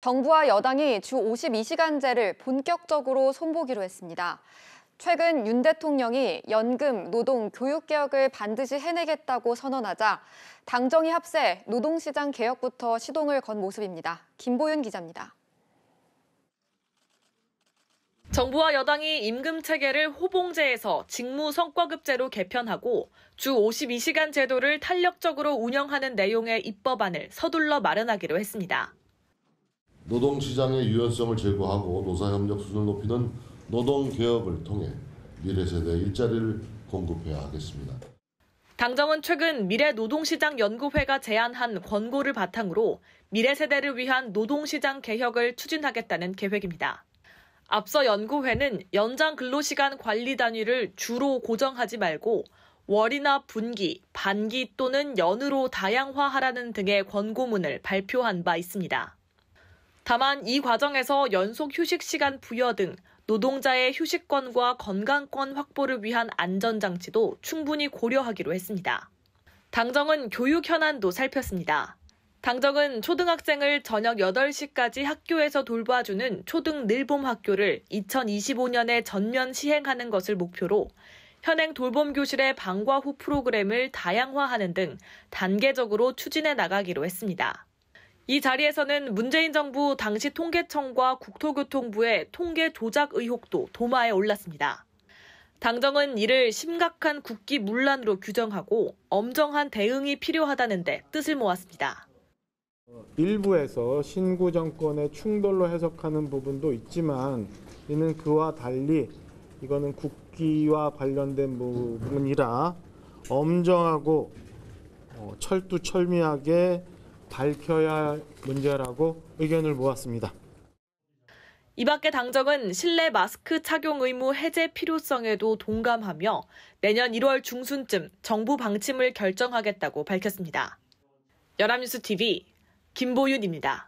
정부와 여당이 주 52시간제를 본격적으로 손보기로 했습니다. 최근 윤 대통령이 연금, 노동, 교육 개혁을 반드시 해내겠다고 선언하자 당정이 합세 노동시장 개혁부터 시동을 건 모습입니다. 김보윤 기자입니다. 정부와 여당이 임금 체계를 호봉제에서 직무 성과급제로 개편하고 주 52시간 제도를 탄력적으로 운영하는 내용의 입법안을 서둘러 마련하기로 했습니다. 노동시장의 유연성을 제고하고 노사협력 수준을 높이는 노동개혁을 통해 미래세대 일자리를 공급해야 하겠습니다. 당정은 최근 미래 노동시장 연구회가 제안한 권고를 바탕으로 미래 세대를 위한 노동시장 개혁을 추진하겠다는 계획입니다. 앞서 연구회는 연장 근로시간 관리 단위를 주로 고정하지 말고 월이나 분기, 반기 또는 연으로 다양화하라는 등의 권고문을 발표한 바 있습니다. 다만 이 과정에서 연속 휴식 시간 부여 등 노동자의 휴식권과 건강권 확보를 위한 안전장치도 충분히 고려하기로 했습니다. 당정은 교육 현안도 살폈습니다. 당정은 초등학생을 저녁 8시까지 학교에서 돌봐주는 초등 늘봄 학교를 2025년에 전면 시행하는 것을 목표로 현행 돌봄 교실의 방과 후 프로그램을 다양화하는 등 단계적으로 추진해 나가기로 했습니다. 이 자리에서는 문재인 정부 당시 통계청과 국토교통부의 통계 조작 의혹도 도마에 올랐습니다. 당정은 이를 심각한 국기 문란으로 규정하고 엄정한 대응이 필요하다는데 뜻을 모았습니다. 일부에서 신구 정권의 충돌로 해석하는 부분도 있지만 이는 그와 달리 이거는 국기와 관련된 부분이라 엄정하고 어, 철두철미하게 밝혀야 할 문제라고 의견을 모았습니다. 이 밖에 당정은 실내 마스크 착용 의무 해제 필요성에도 동감하며 내년 1월 중순쯤 정부 방침을 결정하겠다고 밝혔습니다. 연합뉴스 TV 김보윤입니다.